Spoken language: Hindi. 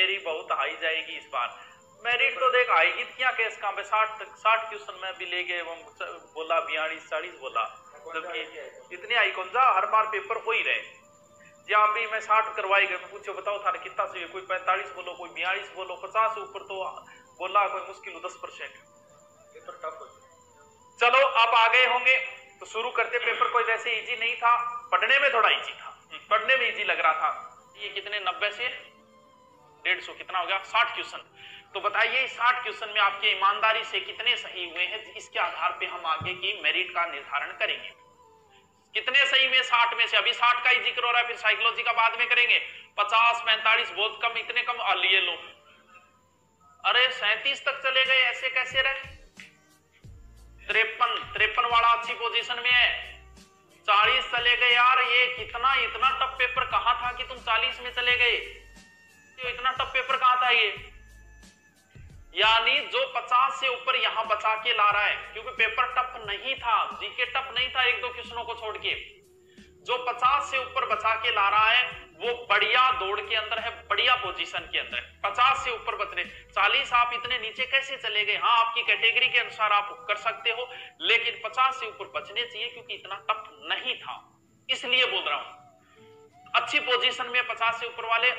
मेरी बहुत हाई जाएगी इस बार। मेरिट तो देख आएगी क्या केस? कहाँ पे साठ साठ क्वेश्चन में भी ले गए बोला बयालीस चालीस बोला। जबकि इतनी आई कौन सा? हर बार पेपर हो ही रहे। जहाँ भी मैं साठ करवाई गए मैं पूछो बताओ था कितना चाहिए? कोई पैंतालीस बोलो कोई बयालीस बोलो पचास ऊपर तो बोला कोई मुश्किल हो दस परसेंट। पेपर टफ हो चलो आप आ गए होंगे। तो शुरू करते पेपर कोई वैसे इजी नहीं था। पढ़ने में थोड़ा इजी था। पढ़ने में इजी लग रहा था। ये कितने? नब्बे से? डेढ़ सौ कितना हो गया? साठ क्वेश्चन। तो बताइए, साठ क्वेश्चन में आपके ईमानदारी से कितने सही हुए हैं? इसके आधार पे हम आगे की मेरिट का निर्धारण करेंगे। कितने सही में साठ में से? अभी साठ का ही ज़िक्र हो रहा है, फिर साइकोलॉजी का बाद में करेंगे। पचास, पैंतालीस, बहुत कम, इतने कम लिए लो। अरे, सैतीस तक चले गए, ऐसे कैसे रहे? त्रेपन त्रेपन वाला अच्छी पोजीशन में है। चालीस चले गए, यार, ये कितना, इतना टफ पेपर कहा था कि तुम चालीस में चले गए? तो इतना टफ पेपर कहा था ये? यानी जो 50 से ऊपर यहाँ बचा के ला रहा है, क्योंकि पेपर टफ नहीं था, जीके टफ नहीं था एक दो क्वेश्चनों को छोड़ के। जो 50 से ऊपर बचा के ला रहा है, वो बढ़िया दौड़ के अंदर है, बढ़िया पोजीशन के अंदर 50 से ऊपर रहे 40 आप इतने नीचे कैसे चले गए? हाँ आपकी कैटेगरी के अनुसार आप कर सकते हो, लेकिन 50 से ऊपर बचने चाहिए, क्योंकि इतना टफ नहीं था। इसलिए बोल रहा हूँ, अच्छी पोजीशन में 50 से ऊपर वाले